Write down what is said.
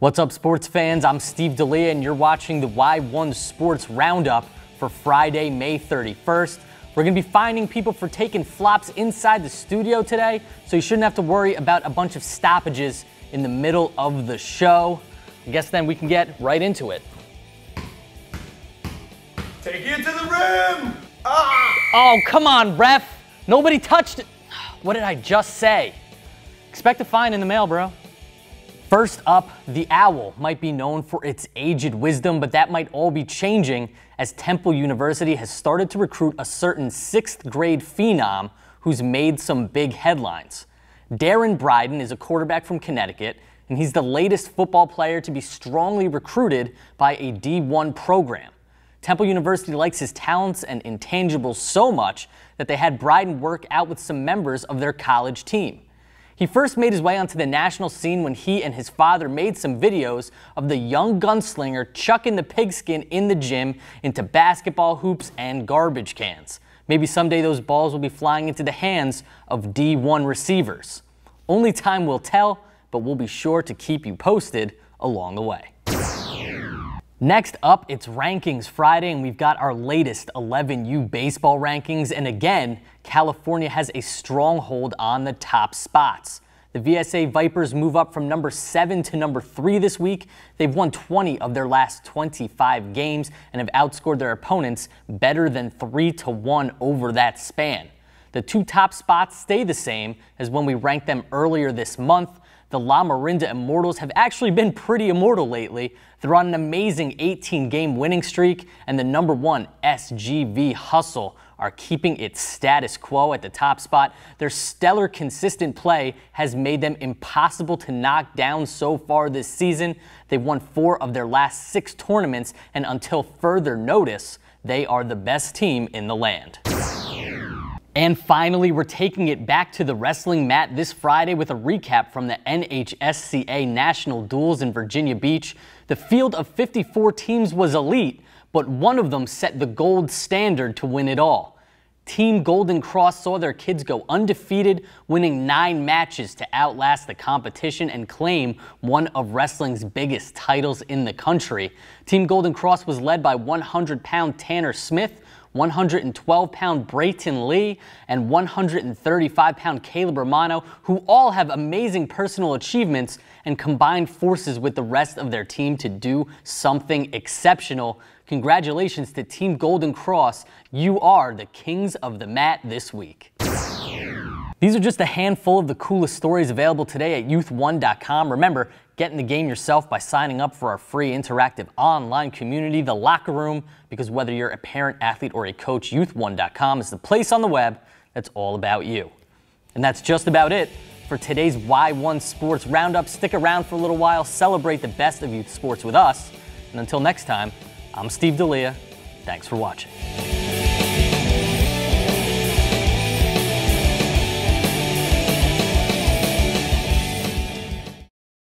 What's up, sports fans? I'm Steve D'Elia, and you're watching the Y1 Sports Roundup for Friday, May 31st. We're going to be finding people for taking flops inside the studio today, so you shouldn't have to worry about a bunch of stoppages in the middle of the show. I guess then we can get right into it. Take it to the rim! Ah! Oh, come on, ref. Nobody touched it. What did I just say? Expect a fine in the mail, bro. First up, the owl might be known for its aged wisdom, but that might all be changing as Temple University has started to recruit a certain sixth grade phenom who's made some big headlines. Darren Bryden is a quarterback from Connecticut, and he's the latest football player to be strongly recruited by a D1 program. Temple University likes his talents and intangibles so much that they had Bryden work out with some members of their college team. He first made his way onto the national scene when he and his father made some videos of the young gunslinger chucking the pigskin in the gym into basketball hoops and garbage cans. Maybe someday those balls will be flying into the hands of D1 receivers. Only time will tell, but we'll be sure to keep you posted along the way. Next up, it's Rankings Friday, and we've got our latest 11U baseball rankings. And again, California has a stronghold on the top spots. The VSA Vipers move up from number 7 to number 3 this week. They've won 20 of their last 25 games and have outscored their opponents better than 3 to 1 over that span. The two top spots stay the same as when we ranked them earlier this month. The La Mirada Immortals have actually been pretty immortal lately. They're on an amazing 18 game winning streak, and the number one SGV Hustle are keeping its status quo at the top spot. Their stellar, consistent play has made them impossible to knock down so far this season. They've won four of their last six tournaments, and until further notice, they are the best team in the land. And finally, we're taking it back to the wrestling mat this Friday with a recap from the NHSCA National Duels in Virginia Beach. The field of 54 teams was elite, but one of them set the gold standard to win it all. Team Golden Cross saw their kids go undefeated, winning nine matches to outlast the competition and claim one of wrestling's biggest titles in the country. Team Golden Cross was led by 100 pound Tanner Smith, 112 pound Brayton Lee, and 135 pound Caleb Romano, who all have amazing personal achievements and combined forces with the rest of their team to do something exceptional. Congratulations to Team Golden Cross. You are the kings of the mat this week. These are just a handful of the coolest stories available today at youth1.com. Remember, get in the game yourself by signing up for our free interactive online community, The Locker Room, because whether you're a parent, athlete, or a coach, youth1.com is the place on the web that's all about you. And that's just about it for today's Y1 Sports Roundup. Stick around for a little while, celebrate the best of youth sports with us. And until next time, I'm Steve D'Elia. Thanks for watching.